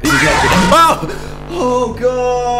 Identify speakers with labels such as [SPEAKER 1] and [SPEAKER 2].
[SPEAKER 1] oh! Oh god!